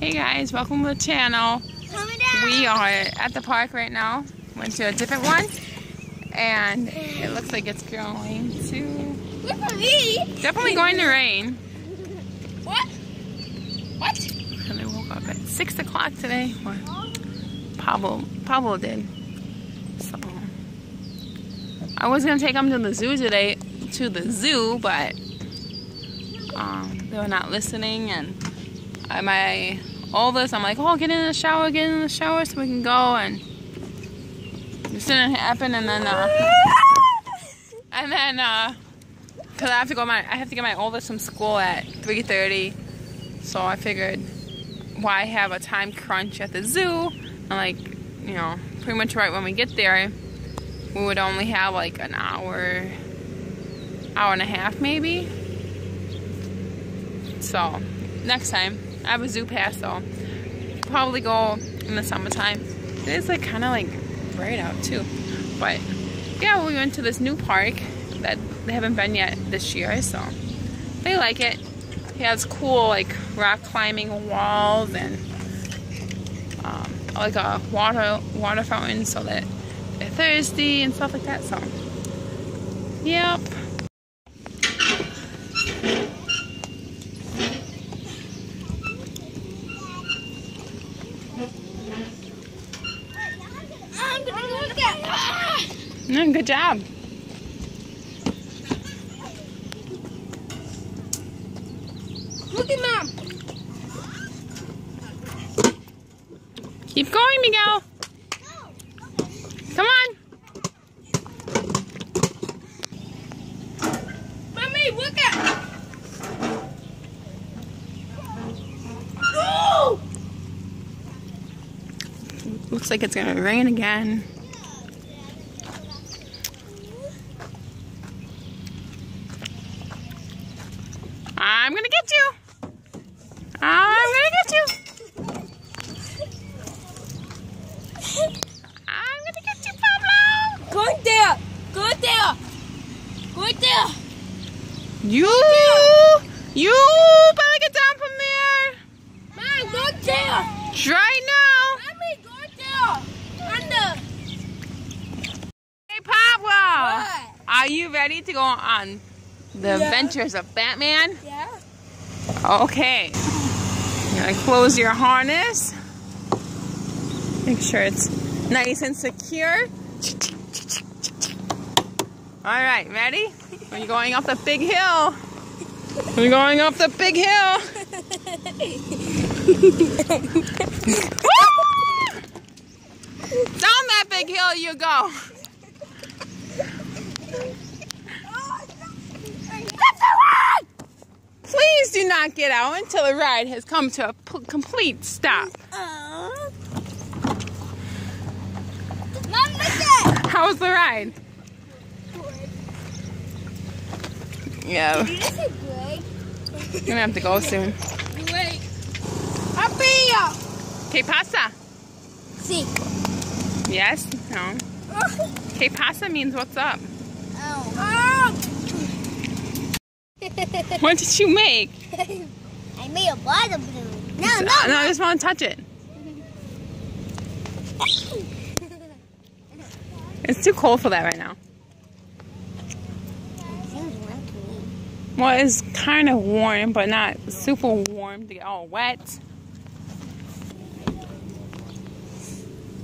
Hey guys, welcome to the channel. We are at the park right now. Went to a different one. And it looks like it's going to... Definitely going to rain. What? What? And I woke up at 6 o'clock today. Or Pablo, Pablo did. So... I was going to take them to the zoo today. To the zoo, but... Um, they were not listening and I, my oldest, I'm like, oh, get in the shower, get in the shower so we can go and this didn't happen and then uh, and then uh, cause I have to go my I have to get my oldest from school at 3:30, so I figured why have a time crunch at the zoo? And like, you know, pretty much right when we get there, we would only have like an hour, hour and a half maybe. So next time, I have a zoo pass though. Probably go in the summertime. It's like kind of like bright out too. But yeah, we went to this new park that they haven't been yet this year, so they like it. It has cool like rock climbing walls and um, like a water water fountain so that they're thirsty and stuff like that. So, yep. I'm gonna go look at. Good job. Look at mom. Keep going, Miguel. Come on. Mommy, look at. Looks like it's gonna rain again. I'm gonna get you. I'm gonna get you. I'm gonna get you, Pablo. Go there. Go there. Go there. You, you better get down from there. Mom, go there. Right now. Mommy, go there. Under. Hey, Pablo. What? Are you ready to go on the Yeah. adventures of Batman? Yeah. Okay. Close your harness. Make sure it's nice and secure. All right, ready? We're going up the big hill. We're going up the big hill. Down that big hill you go. Please do not get out until the ride has come to a p- complete stop. Uh. Mom. How was the ride? Yeah, Did you say Greg? we're gonna have to go soon. Up here. Que pasa? See. Yes? No? Que pasa means what's up. Oh. What did you make? I made a water balloon. Uh, no, no, no, I just want to touch it. It's too cold for that right now. Seems warm to me. Well, it's kind of warm, but not super warm to get all wet.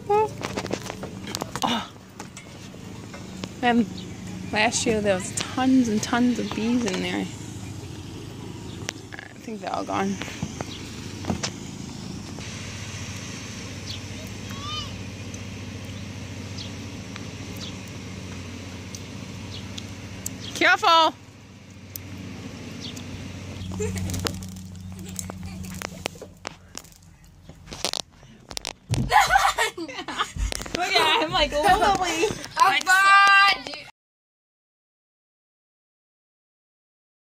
Oh. And last year there was tons and tons of bees in there. I think they're all gone. Careful! Look at him like literally. I'm oh.